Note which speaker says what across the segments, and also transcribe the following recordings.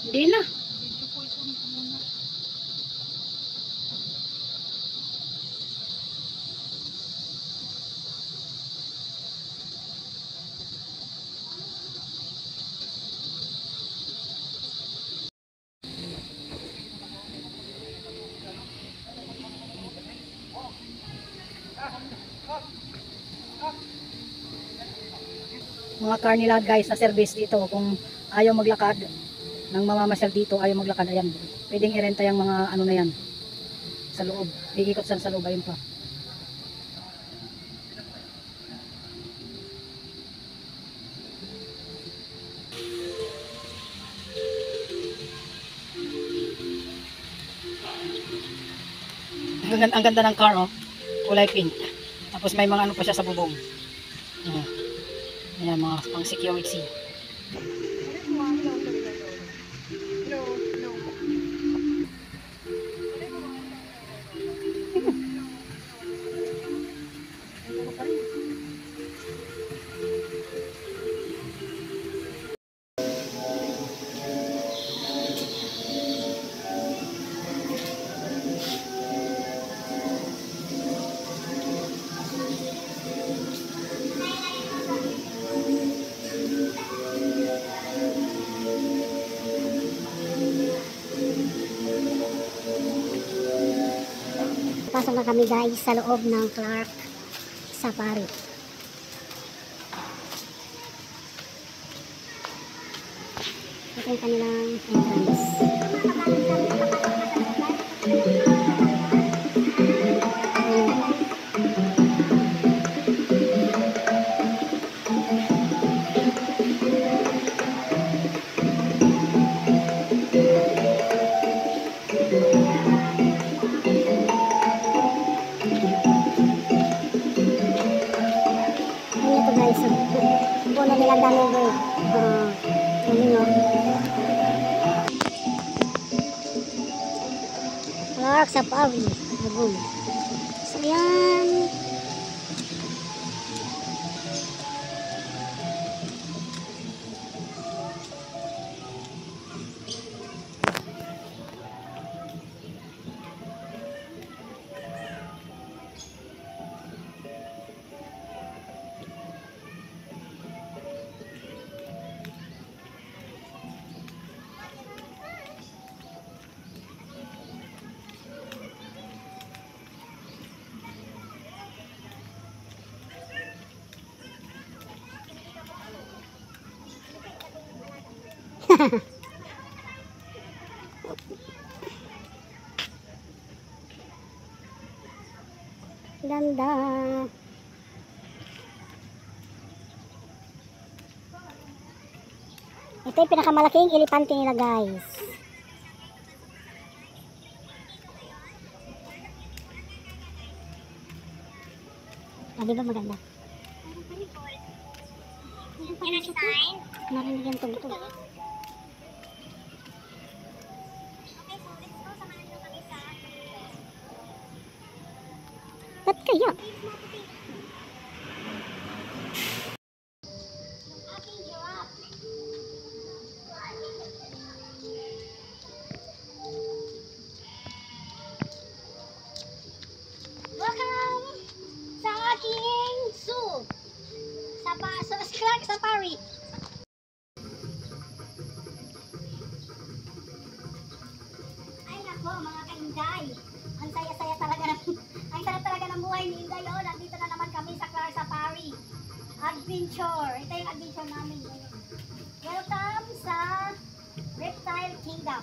Speaker 1: Hindi na. Mga car nila guys na service dito. Kung ayaw maglakad ng mamamasyal dito, ayaw maglakad, ayan. Pwedeng irenta yung mga ano na yan. Sa loob. Iikot saan sa loob, ayun pa. Ang ganda, ang ganda ng car, oh. Kulay pink. Tapos may mga ano pa siya sa bubong. Ayan. Ayan, mga pang security.
Speaker 2: Pasok na kami guys sa loob ng Clark Safari. Ito yung kanilang entrance. Ano to guys? Puno nila dami bird. Ah, ano nyo? Clark sa Pawi. Yan. Ganda. Ito yung pinakamalaking elepante nila guys. Ah, di ba maganda? Narinig yung tugtog. Ba't kaya? Adventure. Ito yung adventure namin ngayon. Welcome sa Reptile Kingdom.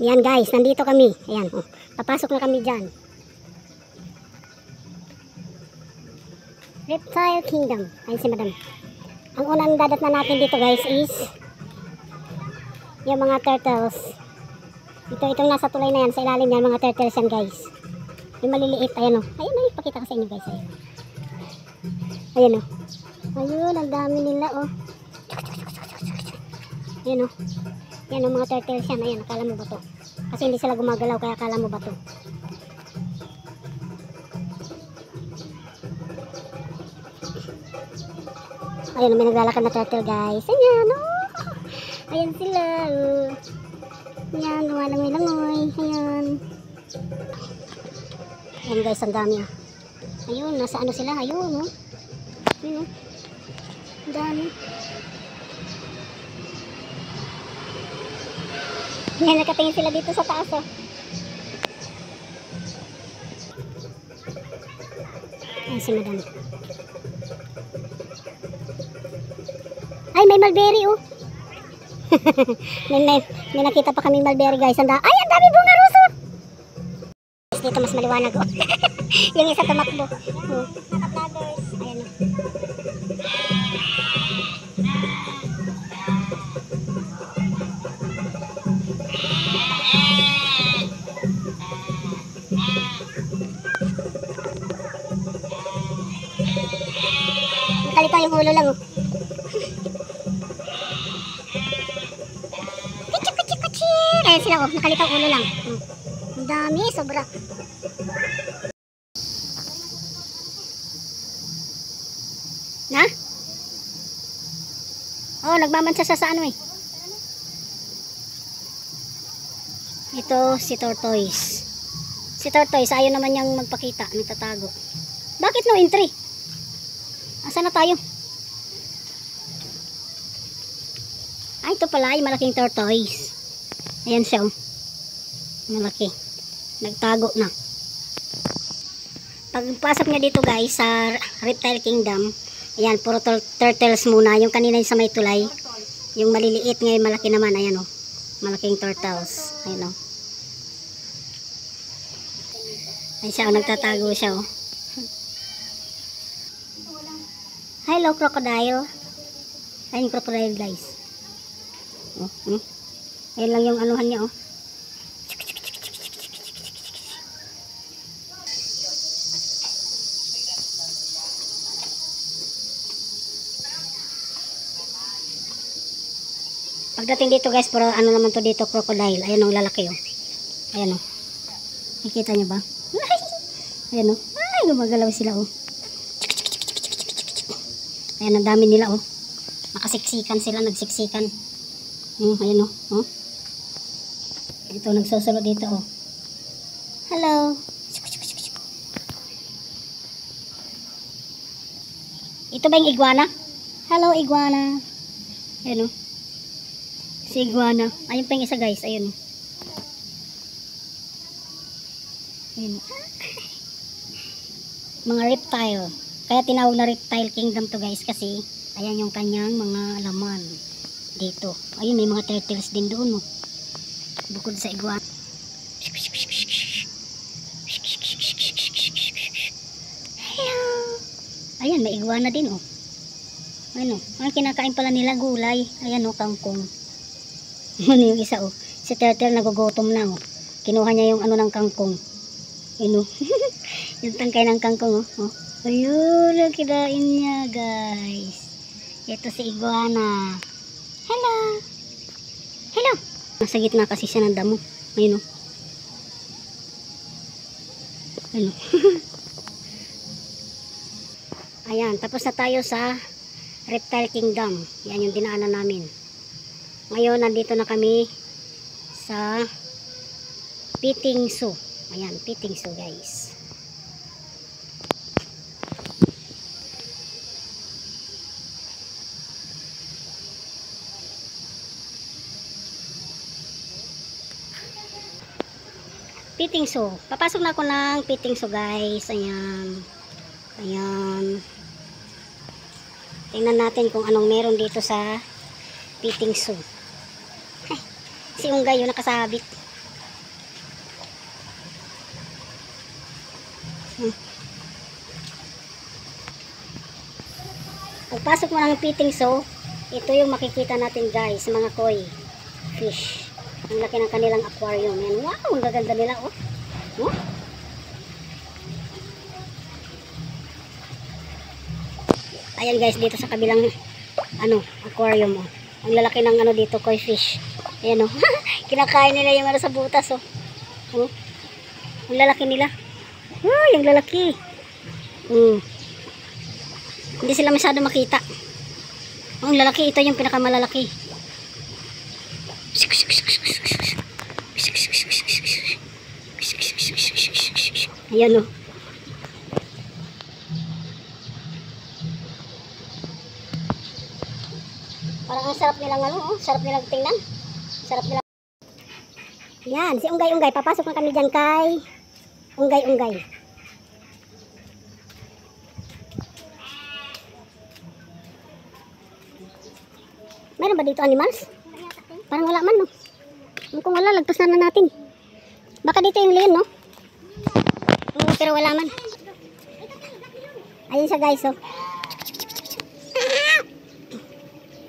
Speaker 2: Yan guys, nandito kami. Ayan, oh. Papasok na kami dyan. Reptile Kingdom. Ayun si madam. Ang unang dadat na natin dito guys is yung mga turtles. Ito, itong nasa tulay na yan. Sa ilalim yan, mga turtles yan guys. Yung maliliit. Ayan o. Ayan o, ipakita ko sa inyo guys. Ayan. Ayan o. Ayun, ang dami nila o. Ayan o. Yan o, mga turtles yan. Ayan, akala mo ba to? Kasi hindi sila gumagalaw, kaya akala mo ba to? Ayun, may naglalakad na turtle guys. Ayan, oh. Ayan sila. Oh. Yan, lumalangoy-langoy. Ayan. Ayan guys, ang dami. ah. Ayun, nasa ano sila? Ayun, oh. Ayun, oh. Ang dami. Yan, nakatingin sila dito sa taas, oh. Ayan si madam. Ay, may mulberry, oh. may, may, may nakita pa kami mulberry, guys. Anda Ay, ang dami bunga ruso! Dito mas maliwanag, oh. Yung isa tumakbo. Oh. Ayan, oh. Nakalito yung ulo lang, oh. Kuchi, kuchi. Ayan sila, oh. Nakalito ulo lang. Hmm. Ang dami, sobra. Na? Oh, nagmamansa siya sa ano eh. Ito si Tortoise. Si Tortoise, ayaw naman niyang magpakita, nagtatago. Bakit no entry? Asa na tayo? Ay, ito pala ay malaking tortoise. Ayan siya oh. Malaki. Nagtago na. Pagpasok niya dito guys sa Reptile Kingdom, ayan, puro tur- turtles muna. Yung kanina yung sa may tulay, yung maliliit ngayon malaki naman, ayan oh. Malaking turtles. Ayan oh. Ayan siya oh, nagtatago siya oh. Hello, crocodile. Yung crocodile, guys. Oh, hmm. Ayun lang yung anuhan niya, oh. Pagdating dito, guys, pero ano naman to dito, crocodile. Ayun ang lalaki, oh. Ayan, oh. Nakikita niyo ba? Ayan, oh. Ay, gumagalaw sila, oh. Ayan, ang dami nila, oh. Nakasiksikan sila, nagsiksikan. Hmm, ayan, oh. oh. Ito, nagsusulo dito, oh. Hello. Ito ba yung iguana? Hello, iguana. Ayan, oh. Si iguana. Ayun pa yung isa, guys. Ayun, oh. Mga reptile. Kaya tinawag na reptile kingdom to guys kasi ayan yung kanyang mga laman dito. Ayun may mga turtles din doon oh. Bukod sa iguana. Ayan may iguana din oh. Ano, ang kinakain pala nila gulay. Ayan oh, kangkong. Ano yung isa oh. Si turtle nagugutom na oh. Kinuha niya yung ano ng kangkong. Ano? yung tangkay ng kangkong oh. oh. Ayun, ang kinain niya, guys. Ito si Iguana. Hello. Hello. Nasa gitna kasi siya ng damo. Ayun, oh. Ayun, oh. Ayan, tapos na tayo sa Reptile Kingdom. Yan yung dinaanan namin. Ngayon, nandito na kami sa Piting Zoo. Ayan, Piting guys. Piting Zoo. Papasok na ako ng Piting Zoo, guys. Ayan. Ayan. Tingnan natin kung anong meron dito sa Piting Zoo. Ay, si Unggay yung nakasabit. Hmm. Pagpasok mo ng Piting Zoo, ito yung makikita natin guys, mga koi fish. Ang laki ng kanilang aquarium. Yan. Wow, ang gaganda nila, oh. Oh. Ayan guys, dito sa kabilang ano, aquarium, oh. Ang lalaki ng ano dito, koi fish. Ayan o. Oh. Kinakain nila yung ano sa butas o. Oh. Oh. Ang lalaki nila. Ay, ang lalaki. Mm. Hindi sila masyado makita. Ang lalaki, ito yung pinakamalalaki. Ayan o. Oh. Parang ang sarap nilang ano, oh. sarap nilang tingnan. Sarap nilang. Yan, si Unggay Unggay. Papasok na kami dyan kay Unggay Unggay. Meron ba dito animals? Parang wala man, no? Kung wala, lagpas na natin. Baka dito yung leon, no? Oo, pero wala man. Ayun siya, guys, oh.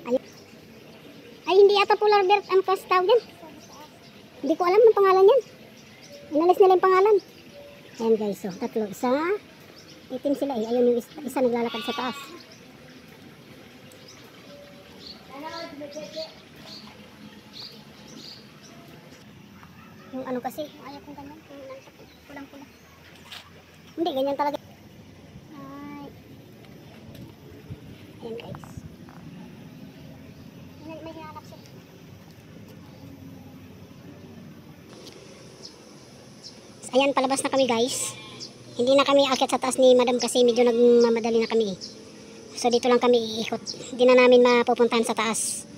Speaker 2: Ayun. Ata polar bear ang kas tawag. Hindi ko alam ang pangalan yan. Inalis nila yung pangalan. Ayan, guys, oh. Tatlo. Isa. Itim sila, eh. Ayun yung isa, isa naglalakad sa taas. Yung ano kasi, ayaw kong ganyan. Pulang-pula. Hindi, ganyan talaga. Ay. Ayan guys. May, may hinanap siya. Ayan, palabas na kami guys. Hindi na kami akit sa taas ni madam kasi medyo nagmamadali na kami. So dito lang kami iikot. Hindi na namin mapupuntahan sa taas.